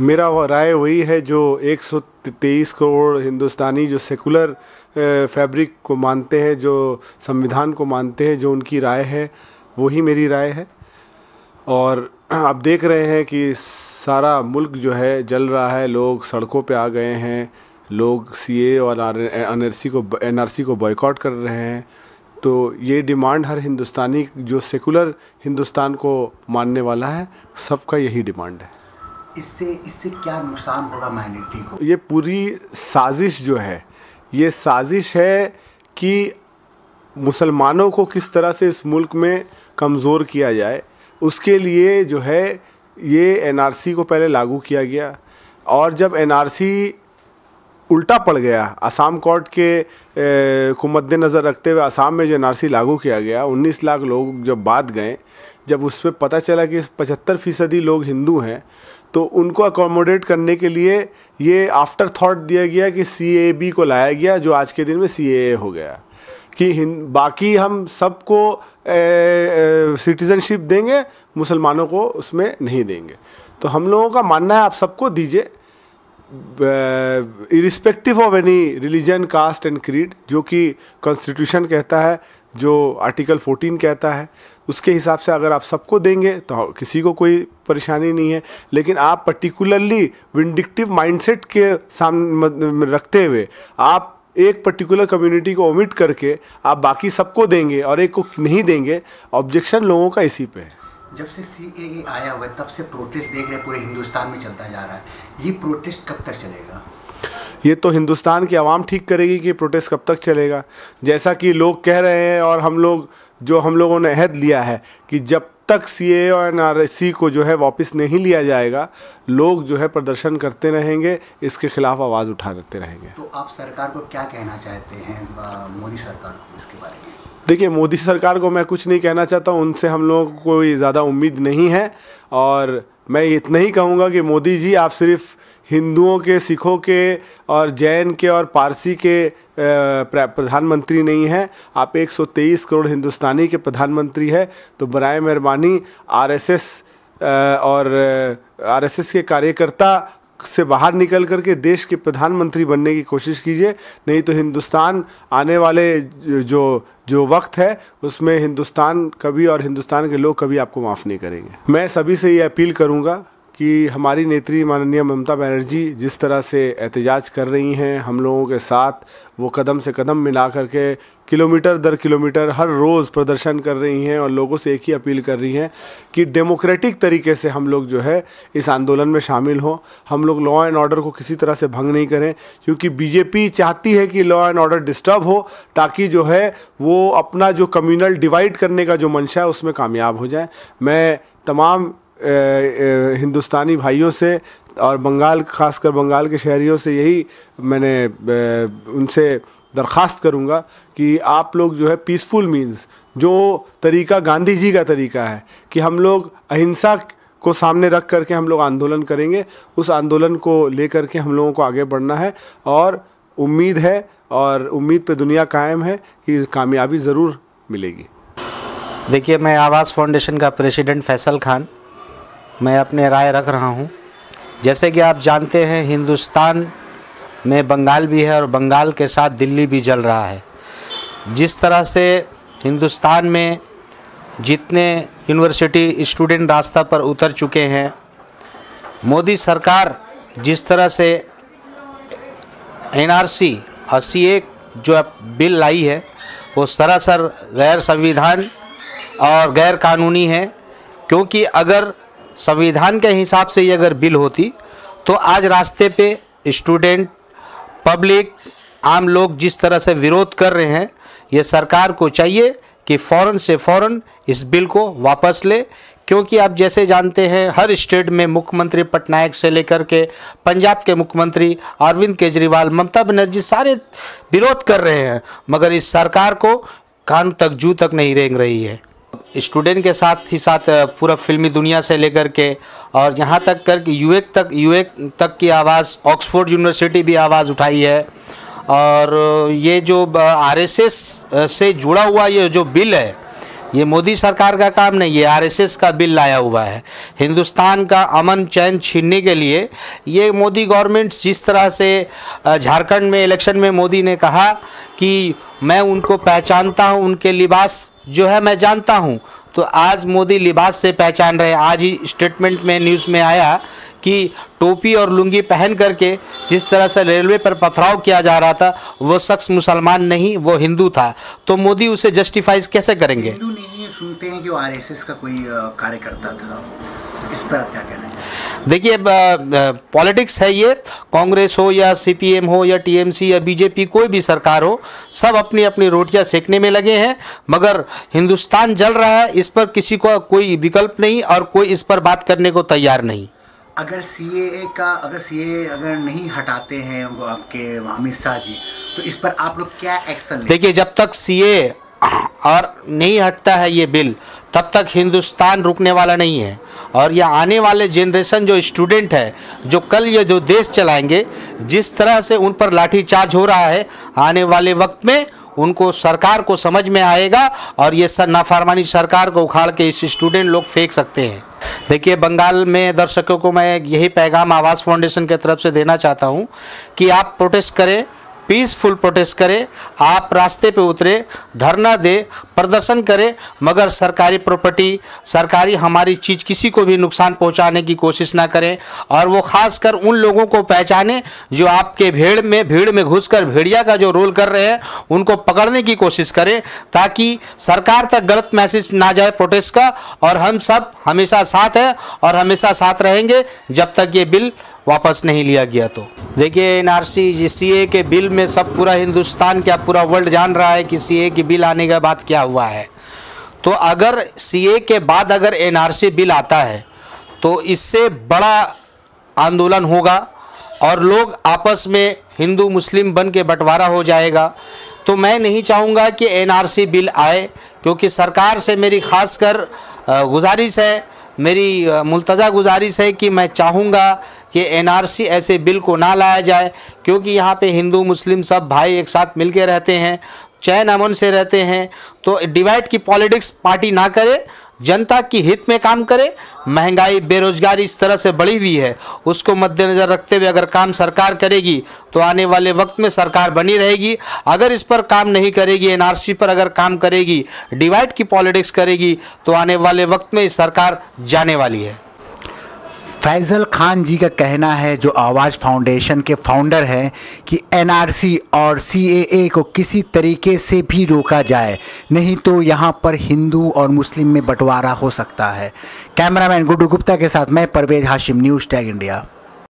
मेरा राय वही है जो 123 करोड़ हिंदुस्तानी जो सेकुलर फैब्रिक को मानते हैं, जो संविधान को मानते हैं, जो उनकी राय है, वही मेरी राय है। और आप देख रहे हैं कि सारा मुल्क जो है, जल रहा है, लोग सड़कों पे आ गए हैं, लोग सीए और एनआरसी को एनआरसी को बॉयकॉट कर रहे हैं। तो ये डिमांड हर हिंदुस्तानी, जो सेकुलर हिंदुस्तान को मानने वाला है, सबका यही डिमांड है। इससे इससे क्या नुकसान होगा माइनॉरिटी को? ये पूरी साजिश जो है, ये साजिश है कि मुसलमानों को किस तरह से इस मुल्क में कमज़ोर किया जाए, उसके लिए जो है, ये एनआरसी को पहले लागू किया गया। और जब एनआरसी उल्टा पड़ गया। असम कोर्ट के को मद्देनज़र रखते हुए असम में जो एनआरसी लागू किया गया 19 लाख लोग जब बाद गए, जब उस पर पता चला कि पचहत्तर फ़ीसदी लोग हिंदू हैं तो उनको अकोमोडेट करने के लिए ये आफ्टर थाट दिया गया कि सीएबी को लाया गया, जो आज के दिन में सी हो गया। कि बाकी हम सबको सिटीज़नशिप देंगे, मुसलमानों को उसमें नहीं देंगे। तो हम लोगों का मानना है आप सबको दीजिए। Irrespective of any religion caste and creed जो कि कॉन्स्टिट्यूशन कहता है, जो आर्टिकल 14 कहता है, उसके हिसाब से अगर आप सबको देंगे तो किसी को कोई परेशानी नहीं है। लेकिन आप पर्टिकुलरली विंडिक्टिव माइंडसेट के सामने रखते हुए, आप एक पर्टिकुलर कम्युनिटी को ओमिट करके, आप बाकी सबको देंगे और एक को नहीं देंगे ऑब्जेक्शन लोगों का इसी पे है। जब से सी ए आया हुआ है तब से प्रोटेस्ट देख रहे पूरे हिंदुस्तान में चलता जा रहा है। ये प्रोटेस्ट कब तक चलेगा? ये तो हिंदुस्तान की आवाम ठीक करेगी कि प्रोटेस्ट कब तक चलेगा। जैसा कि लोग कह रहे हैं और हम लोग जो हम लोगों ने अहद लिया है कि जब तक सी और एन आर सी को जो है वापस नहीं लिया जाएगा लोग जो है प्रदर्शन करते रहेंगे इसके खिलाफ आवाज़ उठा उठाते रहेंगे। तो आप सरकार को क्या कहना चाहते हैं मोदी सरकार को इसके बारे में? देखिए, मोदी सरकार को मैं कुछ नहीं कहना चाहता हूँ, उनसे हम लोगों को कोई ज़्यादा उम्मीद नहीं है। और मैं इतना ही कहूँगा कि मोदी जी, आप सिर्फ़ हिंदुओं के, सिखों के और जैन के और पारसी के प्रधानमंत्री नहीं हैं। आप 123 करोड़ हिंदुस्तानी के प्रधानमंत्री है। तो बरए मेहरबानी, आरएसएस और आरएसएस के कार्यकर्ता से बाहर निकल कर के देश के प्रधानमंत्री बनने की कोशिश कीजिए। नहीं तो हिंदुस्तान आने वाले जो जो वक्त है, उसमें हिंदुस्तान कभी और हिंदुस्तान के लोग कभी आपको माफ़ नहीं करेंगे। मैं सभी से ये अपील करूँगा कि हमारी नेत्री माननीय ममता बनर्जी जिस तरह से एहतजाज कर रही हैं हम लोगों के साथ, वो कदम से कदम मिला कर के किलोमीटर दर किलोमीटर हर रोज़ प्रदर्शन कर रही हैं और लोगों से एक ही अपील कर रही हैं कि डेमोक्रेटिक तरीके से हम लोग जो है इस आंदोलन में शामिल हों। हम लोग लॉ एंड ऑर्डर को किसी तरह से भंग नहीं करें, क्योंकि बीजेपी चाहती है कि लॉ एंड ऑर्डर डिस्टर्ब हो, ताकि जो है वो अपना जो कम्यूनल डिवाइड करने का जो मंशा है, उसमें कामयाब हो जाए। मैं तमाम हिंदुस्तानी भाइयों से और बंगाल, खासकर बंगाल के शहरियों से यही मैंने उनसे दरख्वास्त करूँगा कि आप लोग जो है पीसफुल मीन्स जो तरीका गांधी जी का तरीका है कि हम लोग अहिंसा को सामने रख करके हम लोग आंदोलन करेंगे, उस आंदोलन को लेकर के हम लोगों को आगे बढ़ना है और उम्मीद है और उम्मीद पे दुनिया कायम है कि कामयाबी ज़रूर मिलेगी। देखिए, मैं आवाज़ फाउंडेशन का प्रेसिडेंट फैसल खान मैं अपने राय रख रहा हूँ। जैसे कि आप जानते हैं, हिंदुस्तान में बंगाल भी है और बंगाल के साथ दिल्ली भी जल रहा है। जिस तरह से हिंदुस्तान में जितने यूनिवर्सिटी स्टूडेंट रास्ता पर उतर चुके हैं, मोदी सरकार जिस तरह से एनआरसी और सी जो बिल लाई है, वो सरासर गैर संविधान और गैर कानूनी है। क्योंकि अगर संविधान के हिसाब से ये अगर बिल होती तो आज रास्ते पे स्टूडेंट, पब्लिक, आम लोग जिस तरह से विरोध कर रहे हैं, ये सरकार को चाहिए कि फ़ौरन से फ़ौरन इस बिल को वापस ले। क्योंकि आप जैसे जानते हैं, हर स्टेट में मुख्यमंत्री पटनायक से लेकर के पंजाब के मुख्यमंत्री अरविंद केजरीवाल, ममता बनर्जी सारे विरोध कर रहे हैं, मगर इस सरकार को कान तक जू तक नहीं रेंग रही है। स्टूडेंट के साथ ही साथ पूरा फिल्मी दुनिया से लेकर के, और यहाँ तक कर यूएक तक यूएक तक की आवाज़, ऑक्सफोर्ड यूनिवर्सिटी भी आवाज़ उठाई है। और ये जो आरएसएस से जुड़ा हुआ ये जो बिल है ये मोदी सरकार का काम नहीं, ये आरएसएस का बिल लाया हुआ है। हिंदुस्तान का अमन चैन छीनने के लिए ये मोदी गवर्नमेंट जिस तरह से झारखंड में इलेक्शन में मोदी ने कहा कि मैं उनको पहचानता हूँ, उनके लिबास जो है मैं जानता हूँ तो आज मोदी लिबास से पहचान रहे। आज ही स्टेटमेंट में न्यूज़ में आया कि टोपी और लुंगी पहन करके जिस तरह से रेलवे पर पथराव किया जा रहा था, वो शख्स मुसलमान नहीं, वो हिंदू था। तो मोदी उसे जस्टिफाइज कैसे करेंगे? हिंदू नहीं सुनते हैं कि आरएसएस का कोई कार्यकर्ता था। इस पर आप क्या कहना देखिए पॉलिटिक्स है ये कांग्रेस हो या सीपीएम हो या टीएमसी या बीजेपी कोई भी सरकार हो सब अपनी अपनी रोटियाँ सेकने में लगे हैं मगर हिंदुस्तान जल रहा है इस पर किसी को कोई विकल्प नहीं और कोई इस पर बात करने को तैयार नहीं। अगर सी का अगर सीए अगर नहीं हटाते हैं वो आपके अमित शाह जी तो इस पर आप लोग क्या एक्शन देखिए जब तक सीए और नहीं हटता है ये बिल तब तक हिंदुस्तान रुकने वाला नहीं है। और यह आने वाले जनरेशन जो स्टूडेंट है, जो कल ये जो देश चलाएँगे, जिस तरह से उन पर लाठी चार्ज हो रहा है, आने वाले वक्त में उनको सरकार को समझ में आएगा और ये सर नाफरमानी सरकार को उखाड़ के इस स्टूडेंट लोग फेंक सकते हैं। देखिए, बंगाल में दर्शकों को मैं यही पैगाम आवास फाउंडेशन के तरफ़ से देना चाहता हूँ कि आप प्रोटेस्ट करें पीसफुल प्रोटेस्ट करें, आप रास्ते पे उतरे, धरना दे, प्रदर्शन करें, मगर सरकारी प्रॉपर्टी सरकारी हमारी चीज़ किसी को भी नुकसान पहुँचाने की कोशिश ना करें, और वो खासकर उन लोगों को पहचाने जो आपके भीड़ में भीड़ में घुसकर भेड़िया का जो रोल कर रहे हैं, उनको पकड़ने की कोशिश करें, ताकि सरकार तक गलत मैसेज ना जाए प्रोटेस्ट का, और हम सब हमेशा साथ हैं, और हमेशा साथ रहेंगे, जब तक ये बिल वापस नहीं लिया गया तो। देखिए एन आर सी सी के बिल में सब पूरा हिंदुस्तान क्या पूरा वर्ल्ड जान रहा है कि सी के बिल आने के बाद क्या हुआ है। तो अगर सीए के बाद अगर एनआरसी बिल आता है तो इससे बड़ा आंदोलन होगा और लोग आपस में हिंदू, मुस्लिम बन के बंटवारा हो जाएगा। तो मैं नहीं चाहूँगा कि एनआरसी बिल आए, क्योंकि सरकार से मेरी खासकर गुजारिश है, मेरी मुलतज़ा गुजारिश है कि मैं चाहूँगा कि एनआरसी ऐसे बिल को ना लाया जाए, क्योंकि यहाँ पे हिंदू, मुस्लिम सब भाई एक साथ मिल के रहते हैं, चैन अमन से रहते हैं तो डिवाइड की पॉलिटिक्स पार्टी ना करे, जनता की हित में काम करे, महँगाई, बेरोजगारी इस तरह से बढ़ी हुई है। उसको मद्देनज़र रखते हुए अगर काम सरकार करेगी तो आने वाले वक्त में सरकार बनी रहेगी। अगर इस पर काम नहीं करेगी एनआरसी पर अगर काम करेगी डिवाइड की पॉलिटिक्स करेगी तो आने वाले वक्त में सरकार जाने वाली है। फैज़ल खान जी का कहना है, जो आवाज़ फाउंडेशन के फाउंडर हैं, कि एनआरसी और सीएए को किसी तरीके से भी रोका जाए, नहीं तो यहाँ पर हिंदू और मुस्लिम में बंटवारा हो सकता है। कैमरामैन गुड्डू गुप्ता के साथ मैं Parvez Hashim, news tag India.